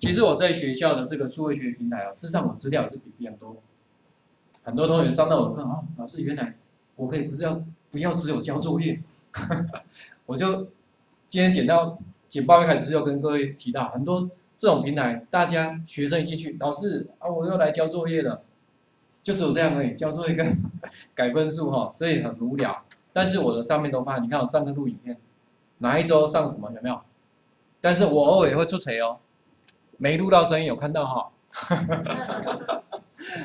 其实我在学校的这个数位学平台啊，事实上我资料也是比别人多。很多同学上到我课啊，老师原来我可以不是要不要只有交作业，我就今天简到简报一开始就跟各位提到，很多这种平台，大家学生一进去，老师啊我又来交作业了，就只有这样而已，交作业跟改分数哈，所以很无聊。但是我的上面都发，你看我上课录影片，哪一周上什么有没有？但是我偶尔也会出锤哦。没录到声音，有看到哈，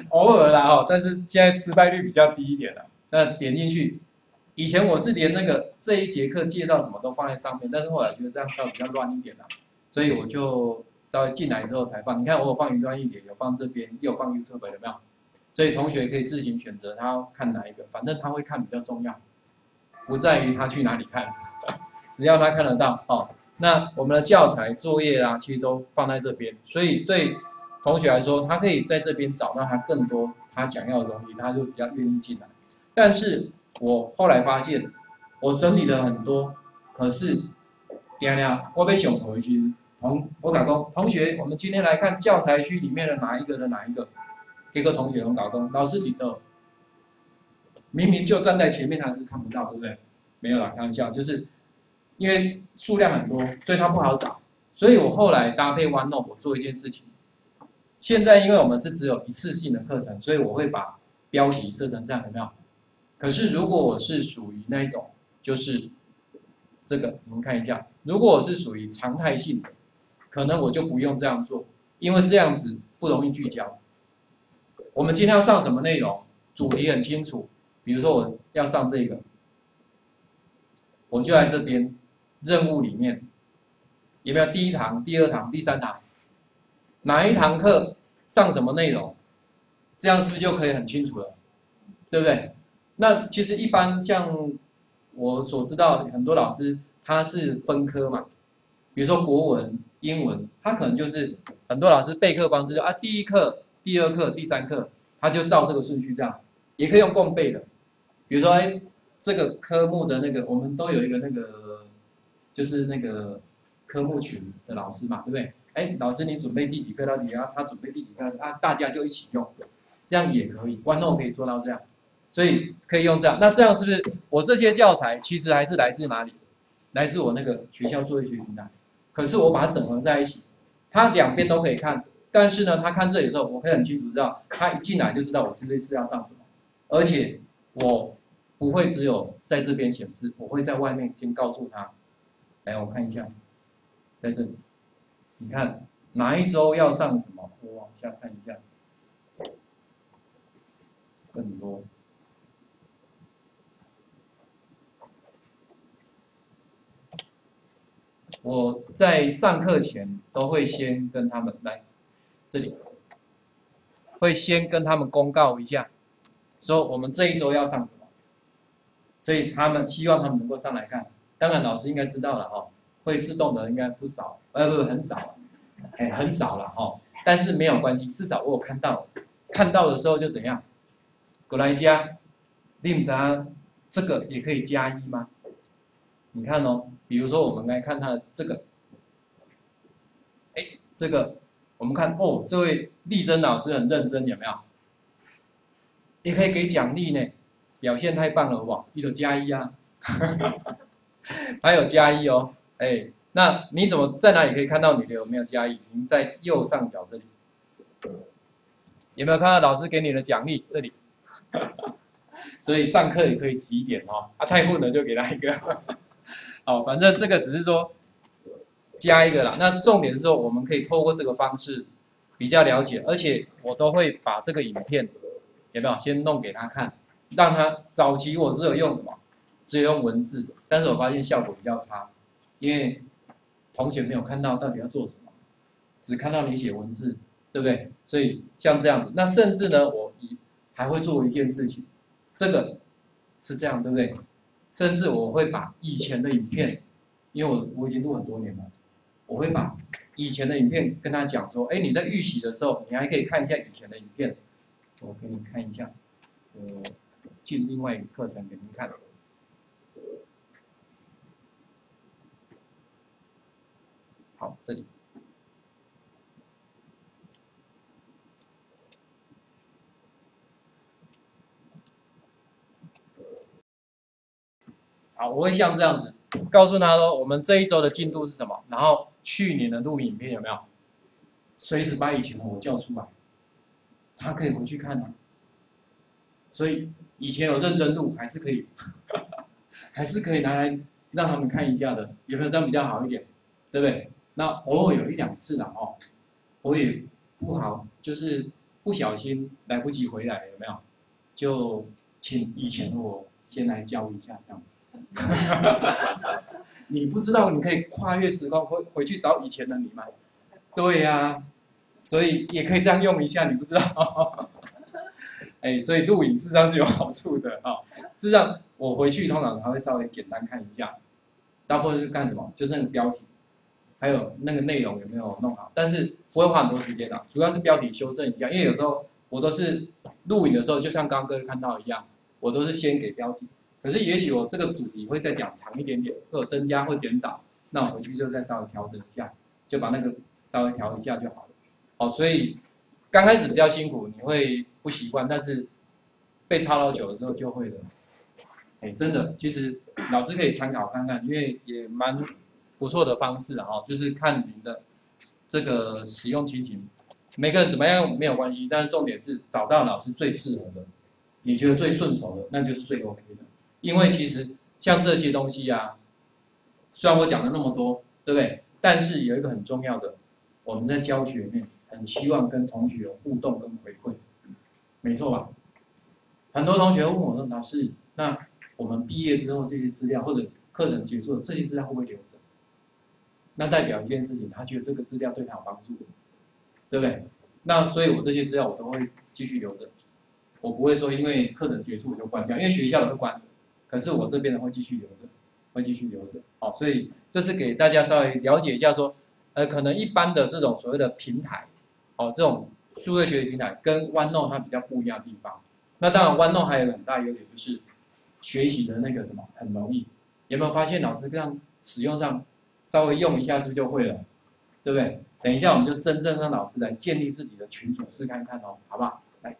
偶尔啦哈，但是现在失败率比较低一点了。那点进去，以前我是连那个这一节课介绍什么都放在上面，但是后来觉得这样稍微比较乱一点了，所以我就稍微进来之后才放。你看我有放云端一点，有放这边，又有放 YouTube 有没有？所以同学可以自行选择他要看哪一个，反正他会看比较重要，不在于他去哪里看，只要他看得到哦。那我们的教材作业啊，其实都放在这边，所以对同学来说，他可以在这边找到他更多他想要的东西，他就比较愿意进来。但是我后来发现，我整理了很多，可是，点了，我被熊回去，同我打工同学，我们今天来看教材区里面的哪一个的哪一个，给个同学们打工，老师你的，明明就站在前面，他是看不到，对不对？没有啦，开玩笑，就是。因为数量很多，所以它不好找。所以我后来搭配 OneNote，我做一件事情。现在因为我们是只有一次性的课程，所以我会把标题设成这样，有没有？可是如果我是属于那一种，就是这个，你们看一下。如果我是属于常态性的，可能我就不用这样做，因为这样子不容易聚焦。我们今天要上什么内容？主题很清楚，比如说我要上这个，我就在这边。任务里面有没有第一堂、第二堂、第三堂？哪一堂课上什么内容？这样是不是就可以很清楚了？对不对？那其实一般像我所知道，很多老师他是分科嘛，比如说国文、英文，他可能就是很多老师备课方式啊，第一课、第二课、第三课，他就照这个顺序这样，也可以用共备的。比如说，哎，这个科目的那个，我们都有一个那个。就是那个科目群的老师嘛，对不对？哎，老师你准备第几课到底啊？他准备第几课啊？大家就一起用，这样也可以。观众可以做到这样，所以可以用这样。那这样是不是我这些教材其实还是来自哪里？来自我那个学校数学学平台。可是我把它整合在一起，他两边都可以看。但是呢，他看这里的时候，我可以很清楚知道，他一进来就知道我这次要上什么。而且我不会只有在这边显示，我会在外面先告诉他。来，我看一下，在这里，你看哪一周要上什么？我往下看一下，更多。我在上课前都会先跟他们来这里，会先跟他们公告一下，说我们这一周要上什么，所以他们希望他们能够上来看。当然，老师应该知道了哈，会自动的应该不少，呃，不是，很少，哎，很少了哈。但是没有关系，至少我有看到，看到的时候就怎样，过来加，令咱这个也可以加一吗？你看哦，比如说我们来看他这个，哎，这个我们看哦，这位丽珍老师很认真，有没有？也可以给奖励呢，表现太棒了，好不好？一个加一啊。还有加一哦，哎，那你怎么在哪里可以看到你的有没有加一？您在右上角这里，有没有看到老师给你的奖励？这里，所以上课也可以挤一点哦。啊，太混了就给他一个，好，反正这个只是说加一个啦。那重点是说，我们可以透过这个方式比较了解，而且我都会把这个影片有没有先弄给他看，让他早期我只有用什么？只有用文字，但是我发现效果比较差，因为同学没有看到到底要做什么，只看到你写文字，对不对？所以像这样子，那甚至呢，我以还会做一件事情，这个是这样，对不对？甚至我会把以前的影片，因为我我已经录很多年了，我会把以前的影片跟他讲说，哎，你在预习的时候，你还可以看一下以前的影片，我给你看一下，我进另外一个课程给您看。好，这里。好，我会像这样子告诉他说，我们这一周的进度是什么？然后去年的录影片有没有？随时把以前的我叫出来，他可以回去看啊。所以以前有认真录，还是可以，还是可以拿来让他们看一下的。有没有这样比较好一点？对不对？那偶尔有一两次的哦，我也不好，就是不小心来不及回来，有没有？就请以前的我先来教一下这样子。你不知道你可以跨越时空回回去找以前的你吗？对呀，所以也可以这样用一下，你不知道。哎，所以录影事实上是有好处的啊。事实上，我回去通常还会稍微简单看一下，大部分是干什么？就那个标题，还有那个内容有没有弄好，但是不会花很多时间的，主要是标题修正一下，因为有时候我都是录影的时候，就像刚刚各位看到一样，我都是先给标题。可是也许我这个主题会再讲长一点点，或者增加或减少，那我回去就再稍微调整一下，就把那个稍微调一下就好了。好，所以刚开始比较辛苦，你会不习惯，但是被操劳久了之后就会的。哎，真的，其实老师可以参考看看，因为也蛮不错的方式啊，就是看您的这个使用情形，每个人怎么样没有关系，但是重点是找到老师最适合的，你觉得最顺手的，那就是最 OK 的。因为其实像这些东西啊，虽然我讲了那么多，对不对？但是有一个很重要的，我们在教学面很希望跟同学互动跟回馈，没错吧？很多同学问我说：“老师，那我们毕业之后这些资料或者课程结束了，这些资料会不会留？”那代表一件事情，他觉得这个资料对他有帮助，对不对？那所以我这些资料我都会继续留着，我不会说因为课程结束我就关掉，因为学校也会关。可是我这边呢会继续留着，会继续留着，好，所以这是给大家稍微了解一下，说，呃，可能一般的这种所谓的平台，哦，这种数位学习平台跟 OneNote 它比较不一样的地方。那当然，OneNote 还有个很大优点就是学习的那个什么很容易。有没有发现老师这样使用上稍微用一下是不是就会了？对不对？等一下我们就真正让老师来建立自己的群组试看看哦，好不好？来。